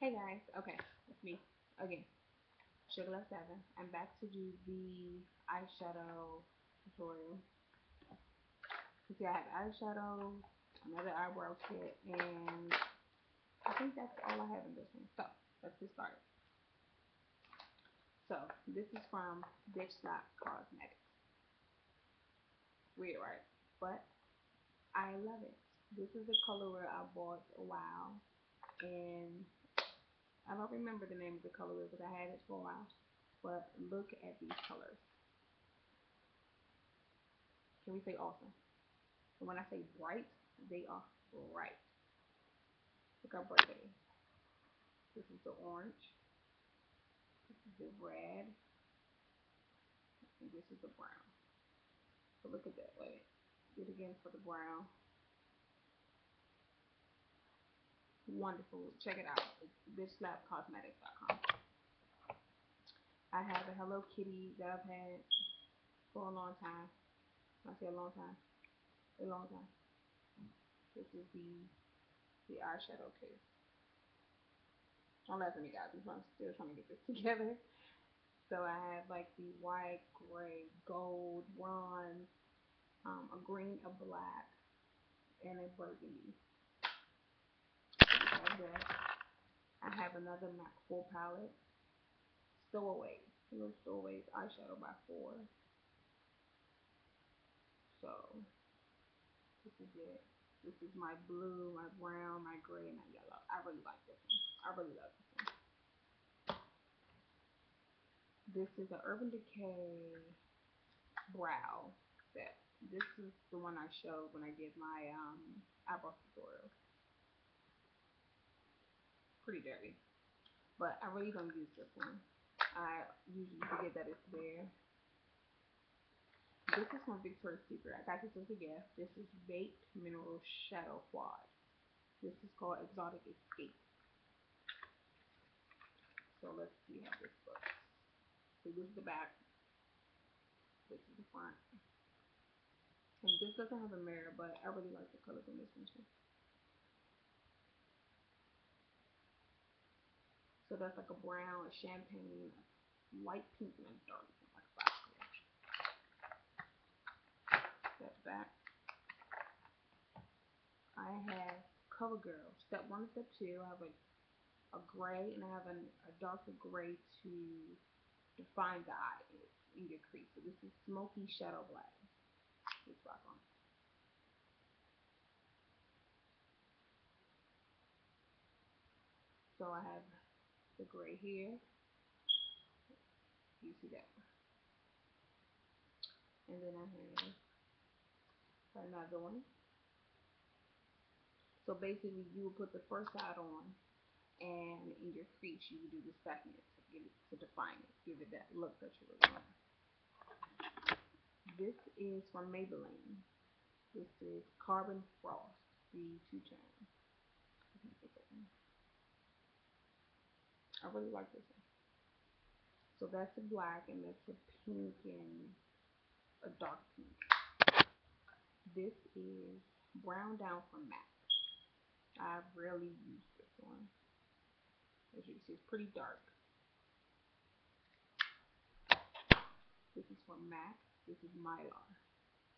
Hey guys, okay, it's me again. SugaLuv7. I'm back to do the eyeshadow tutorial. You see I have eyeshadow, another eyebrow kit, and I think that's all I have in this one. So, let's get started. So, this is from Bitch Slap Cosmetics. Weird, right? But, I love it. This is a color I bought a while, and I don't remember the name of the color because I had it for a while. But look at these colors. Can we say awesome? When I say bright, they are bright. Look how bright they are. This is the orange. This is the red. And this is the brown. So look at that. Wait. Do it again for the brown. Wonderful. Check it out. Bitchslapcosmetics.com. I have a Hello Kitty that I've had for a long time. I say a long time. A long time. This is the the eyeshadow case. Don't laugh at me guys, I'm still trying to get this together. So I have like the white, gray, gold, bronze, um, a green, a black, and a burgundy that. I have another MAC full palette. Stowaway. Little Stowaways eyeshadow by four. So this is it. This is my blue, my brown, my gray, and my yellow. I really like this one. I really love this one. This is an Urban Decay brow set. This is the one I showed when I did my um, eyebrow tutorial pretty dirty. But I really don't use this one. I usually forget that it's there. This is from Victoria's Secret. I got this as a gift. This is Baked Mineral Shadow Quad. This is called Exotic Escape. So let's see how this looks. So this is the back. This is the front. And this doesn't have a mirror, but I really like the colors in this one too. So that's like a brown, a champagne, light pink, and a dark pink, like colors. Step back. I have CoverGirl. Step one, step two. I have a, a gray and I have an, a darker gray to define the eye in your crease. So this is Smoky Shadow Black. Let's rock on. So I have the gray here. You see that? And then I have another one. So basically you will put the first side on and in your crease you will do the second to it to define it, give it that look that you really want. This is from Maybelline. This is Carbon Frost, the two tone. I really like this one. So that's a black and that's a pink and a dark pink. This is Brown Down from MAC. I rarely use this one. As you can see, it's pretty dark. This is from MAC. This is Mylar.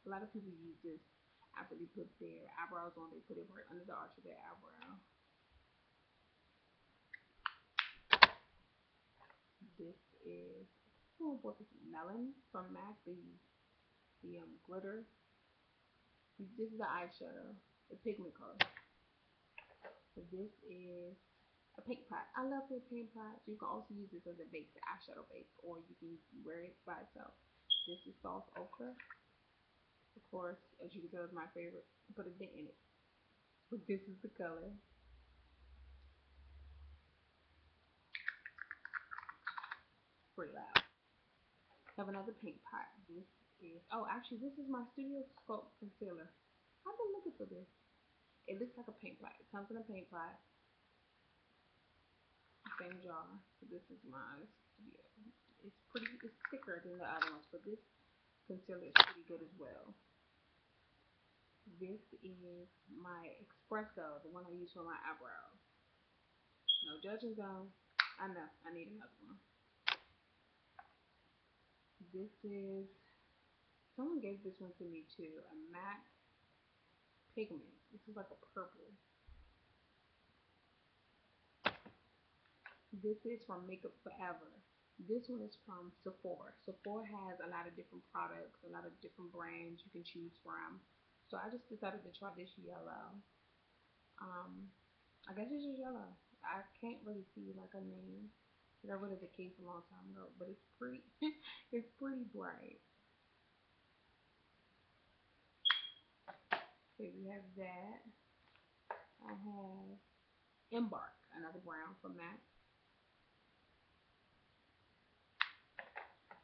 A lot of people use this after they put their eyebrows on. They put it right under the arch of their eyebrow. This is oh boy, this is Melon from MAC. The the um, glitter. This is the eyeshadow, the pigment color. So this is a paint pot. I love the paint pots. You can also use this as a base, eyeshadow base, or you can wear it by itself. This is soft ochre. Of course, as you can tell, it's my favorite. Put a dent in it. But this is the color. Pretty loud. Have another paint pot. This is, oh, actually, this is my Studio Sculpt Concealer. I've been looking for this. It looks like a paint pot. It comes in a paint pot. Same jar. So this is my Studio. It's pretty, it's thicker than the other ones, but this concealer is pretty good as well. This is my Espresso, the one I use for my eyebrows. No judging zone. I know. I need another one. This is someone gave this one to me too. A MAC pigment. This is like a purple. This is from Makeup Forever. This one is from Sephora. Sephora has a lot of different products, a lot of different brands you can choose from. So I just decided to try this yellow. Um, I guess it's just yellow. I can't really see like a name. I got of the case a long time ago, but it's pretty. pretty. Okay, we have that. I have Embark, another brown from MAC.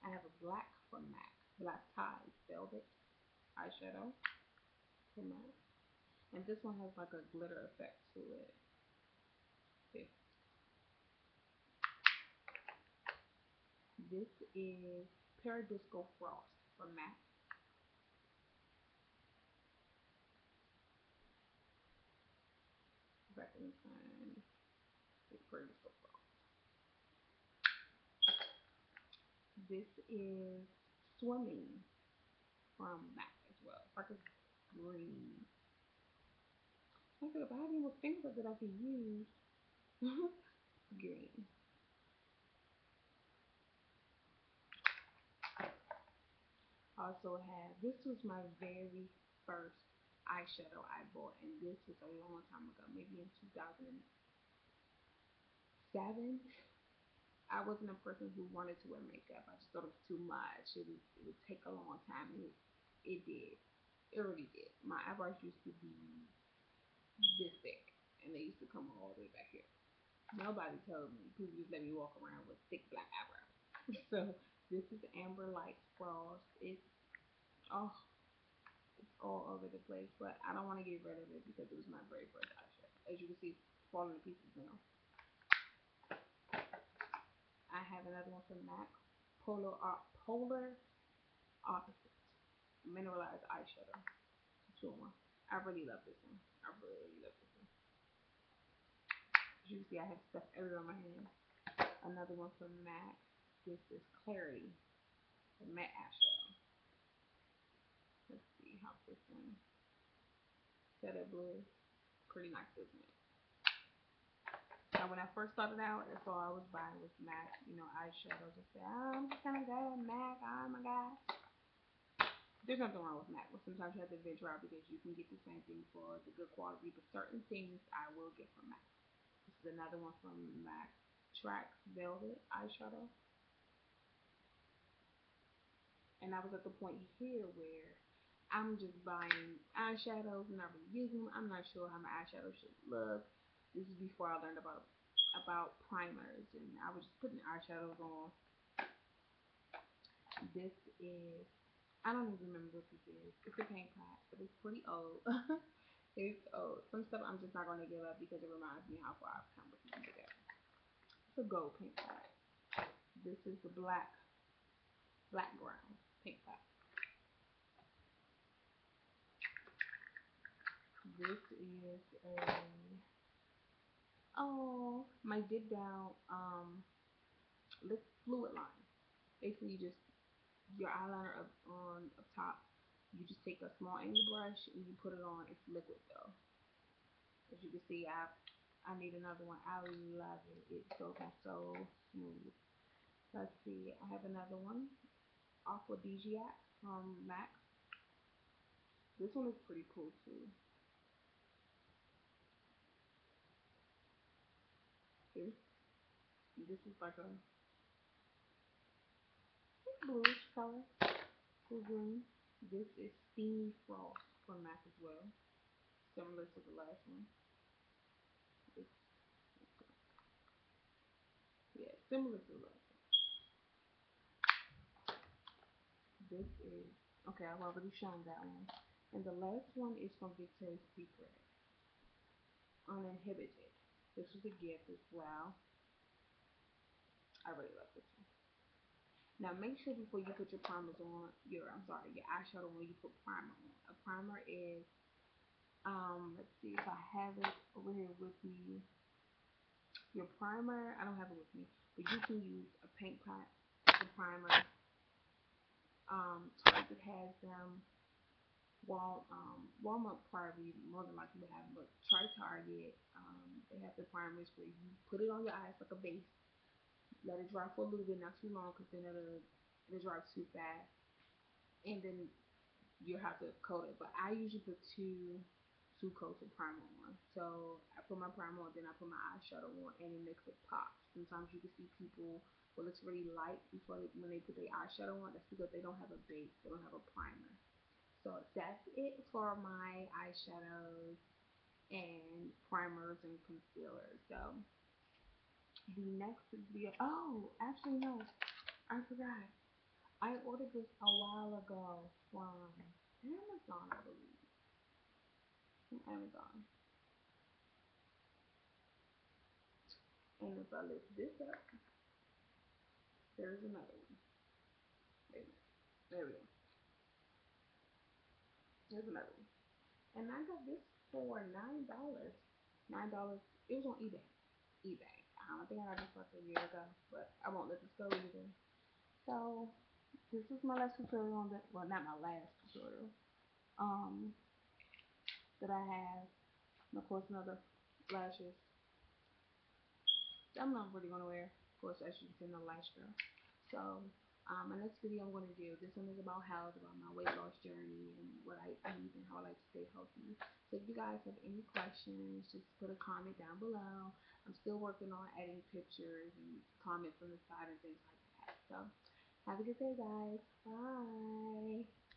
I have a black from MAC, Black Tie, Velvet eyeshadow from MAC. And this one has like a glitter effect to it. See? This is Paradisco Frost from MAC. Back in time, Paradisco Frost. This is Swimming from MAC as well. Like a green. I said, if I had any more things that I could use, green. Also have, this was my very first eyeshadow I bought, and this was a long time ago, maybe in 2007. I wasn't a person who wanted to wear makeup. I just thought it was too much. It, was, it would take a long time. And it, it did. It really did. My eyebrows used to be this thick, and they used to come all the way back here. Nobody told me. People just let me walk around with thick black eyebrows. so this is Amber Light Frost. It's oh, it's all over the place, but I don't want to get rid of it because it was my very first eyeshadow. As you can see, falling to pieces now. I have another one from MAC, Polar, uh, Polar Opposite, Mineralized Eyeshadow. One. I really love this one. I really, really love this one. As you can see, I have stuff everywhere on my hand. Another one from MAC. This is Clarity, the matte eyeshadow. Let's see how this one. Set it blue. Pretty nice, isn't it? Now, when I first started out, that's all I was buying was MAC, you know, eyeshadows. I said, oh, I'm just gonna go MAC, oh my gosh. There's nothing wrong with MAC, but sometimes you have to venture out because you can get the same thing for the good quality, but certain things I will get from MAC. This is another one from MAC Trax Velvet eyeshadow. And I was at the point here where I'm just buying eyeshadows and I really using them. I'm not sure how my eyeshadow should look. This is before I learned about about primers, and I was just putting eyeshadows on. This is I don't even remember what this is. It's a paint pot, but it's pretty old. it's old. Some stuff I'm just not going to give up because it reminds me how far I've come with my makeup. It's a gold paint pot. This is the black, Blackground paint pot. This is a oh, my Dipdown um lip Fluidline. Basically, you just your eyeliner up on up top. You just take a small angle brush and you put it on. It's liquid though. As you can see, I I need another one. I love it. It's so so smooth. Let's see. I have another one. Aphrodisiac from MAC. This one is pretty cool too. This is like a bluish color. Cool green. This is Steamy Frost from MAC as well. Similar to the last one. yeah, similar to the last one. This is, okay, I've already shown that one. And the last one is from Victoria's Secret. Uninhibited. This was a gift as well. I really love this one. Now make sure before you put your primers on, your I'm sorry, your eyeshadow when you put primer on. A primer is um let's see if I have it over here with me. your primer, I don't have it with me, but you can use a paint pot a primer. Um, Target has them. Wal, um, Walmart probably more than likely would have but try Target. Um, they have the primers where you put it on your eyes like a base. Let it dry for a little bit, not too long, because then it'll, it'll dry too fast. And then you have to coat it. But I usually put two two coats of primer on. So I put my primer on, then I put my eyeshadow on, and it makes it pop. Sometimes you can see people what looks really light before they, when they put their eyeshadow on. That's because they don't have a base, they don't have a primer. So that's it for my eyeshadows and primers and concealers. So the next video, oh, actually no, I forgot. I ordered this a while ago from Amazon, I believe from Amazon. And if I lift this up, there's another one. Wait a minute. There we go. There's another one. And I got this for nine dollars. Nine dollars. It was on eBay. eBay. I think I got this like a year ago, but I won't let this go either. So this is my last tutorial on the well not my last tutorial. Um that I have and of course another lashes. I'm not really gonna wear, course, as you can lash girl. So, um, my next video I'm gonna do, this one is about health, about my weight loss journey and what I eat and how I like to stay healthy. So if you guys have any questions, just put a comment down below. I'm still working on adding pictures and comments on the side and things like that. So, have a good day, guys. Bye.